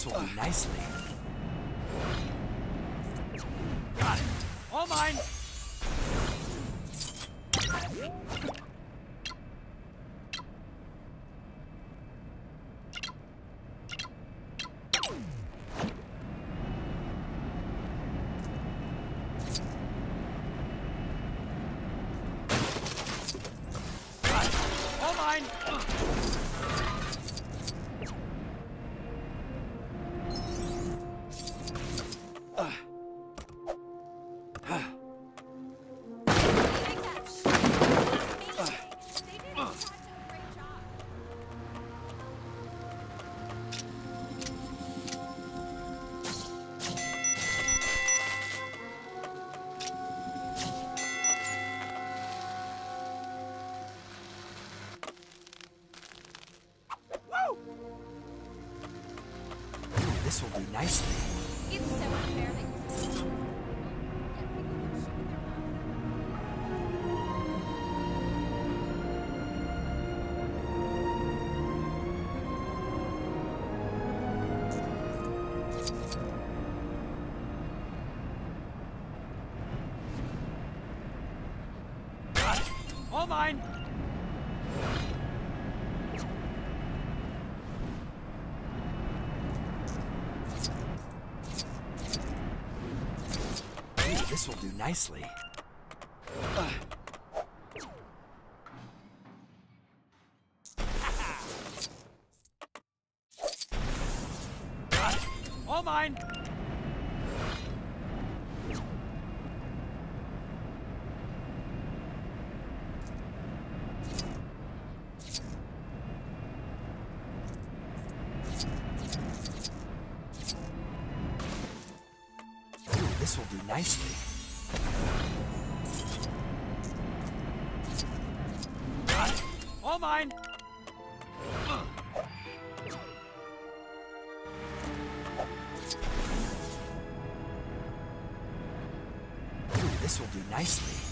This will do nicely. Got it. All mine. Got. All mine. Ooh, this will do nicely. All mine. All mine. This will do nicely.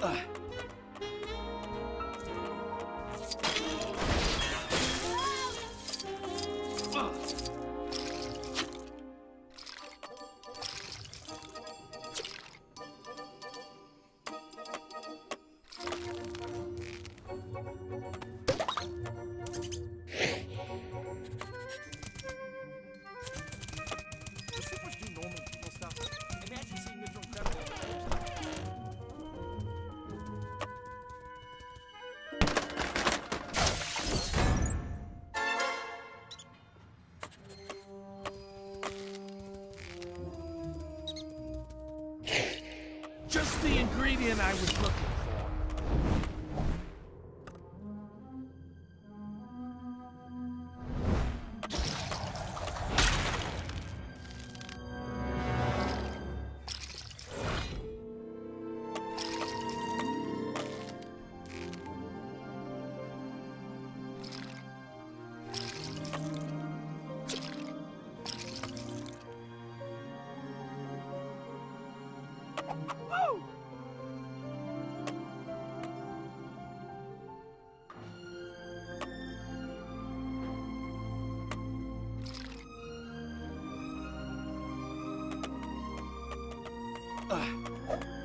Do ingredient I was looking I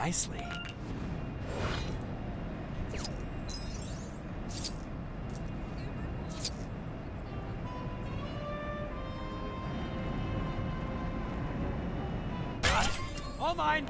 nicely. All mine.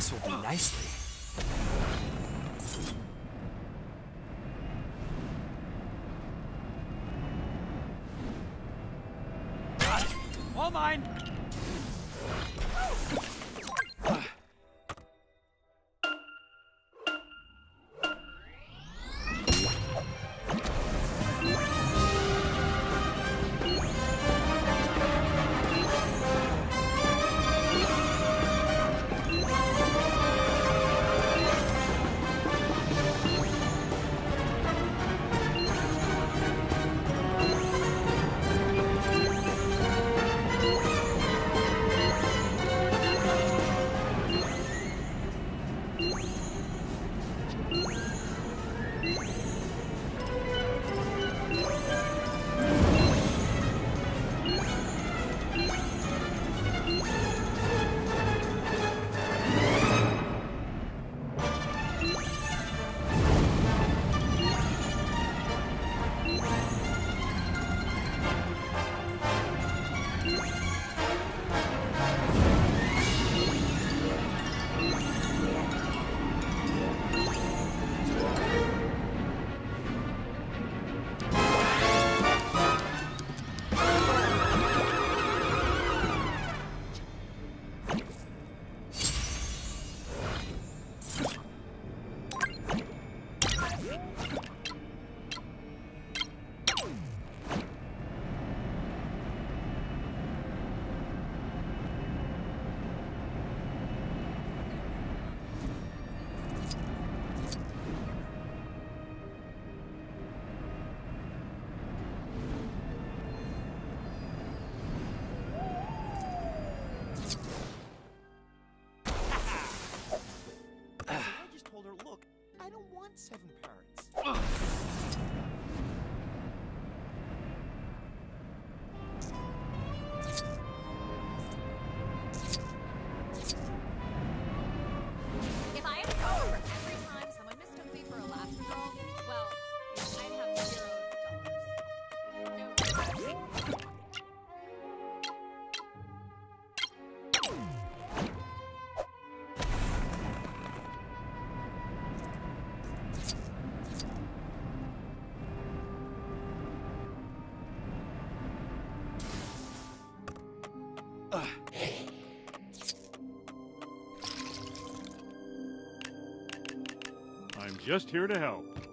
This will be nicely. Yeah. Seven parrots. Just here to help.